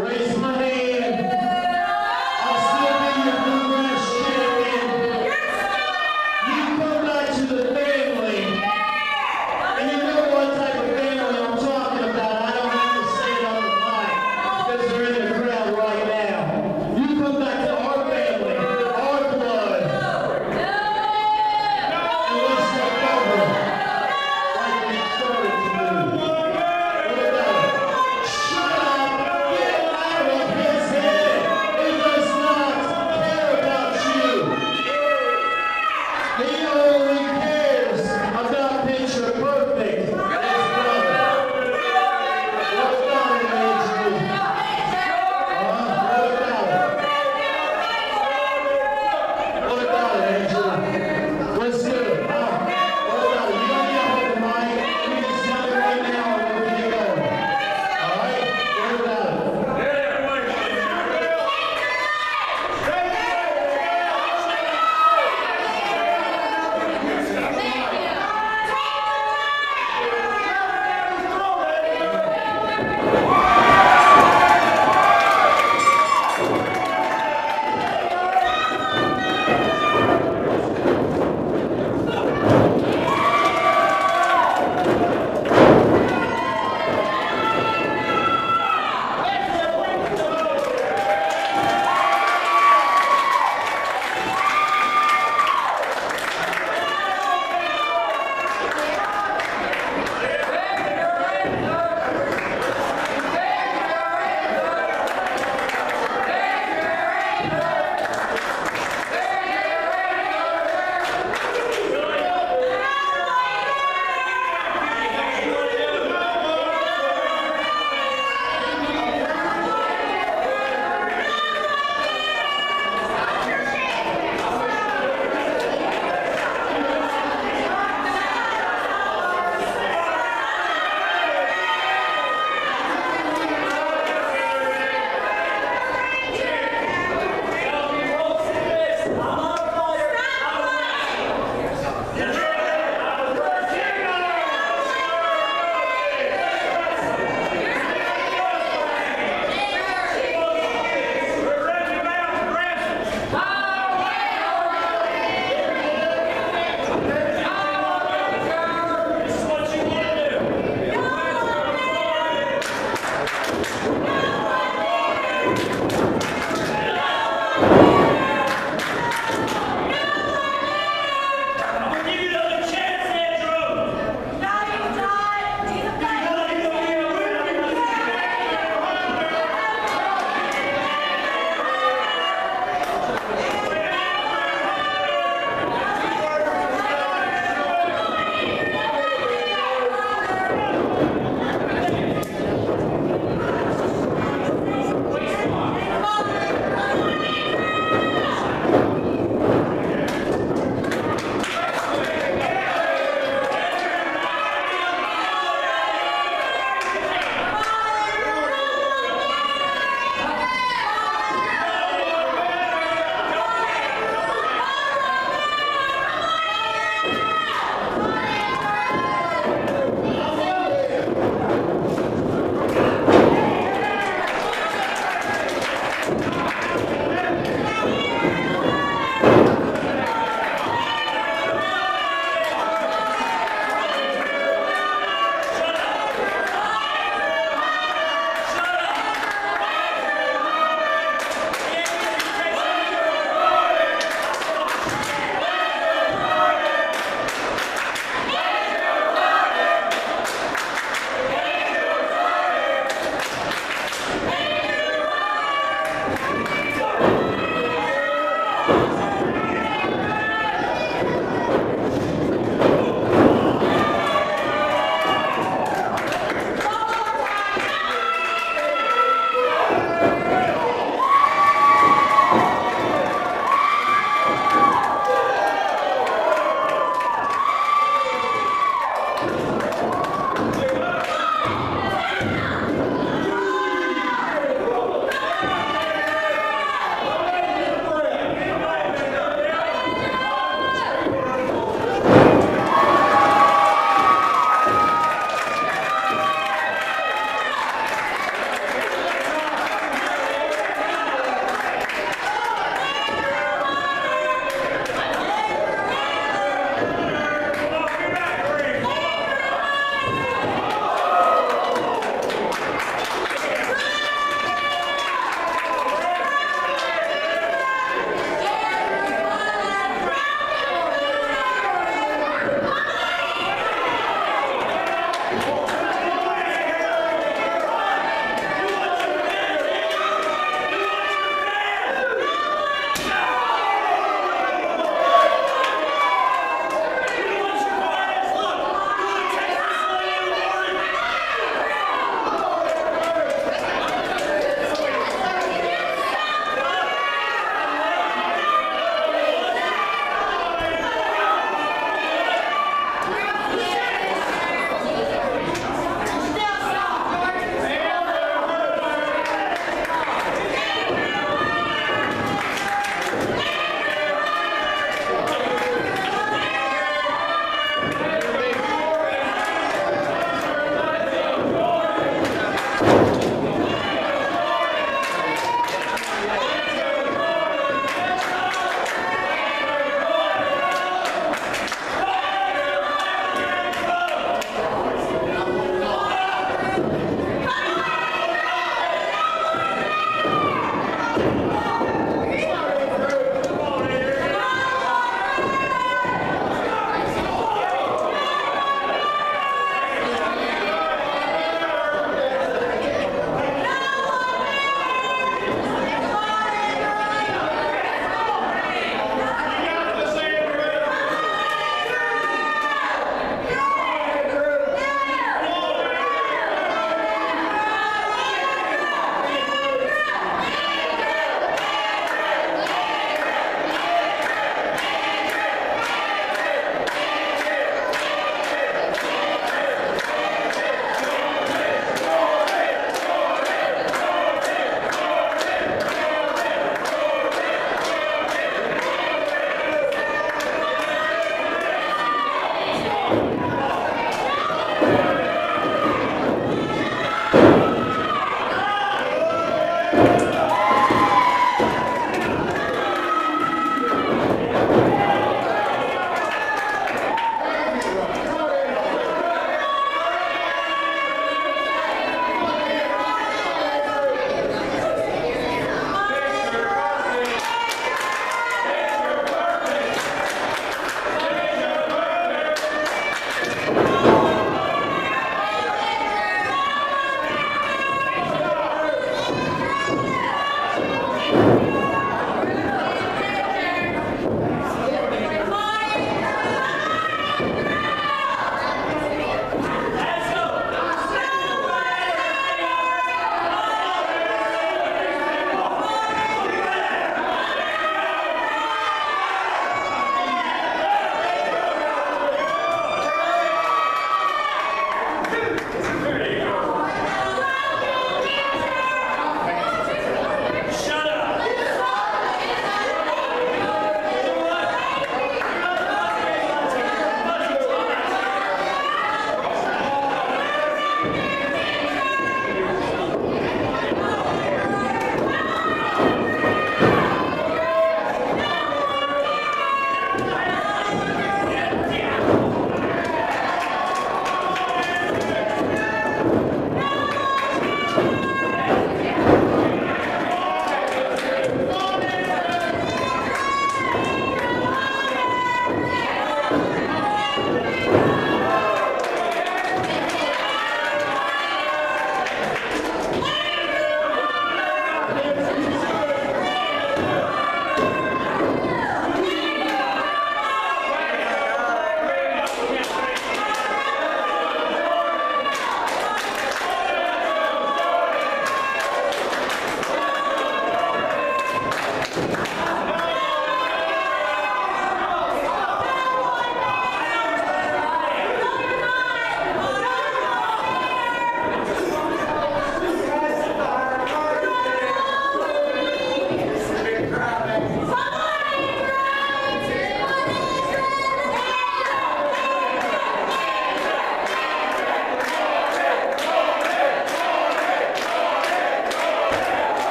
Race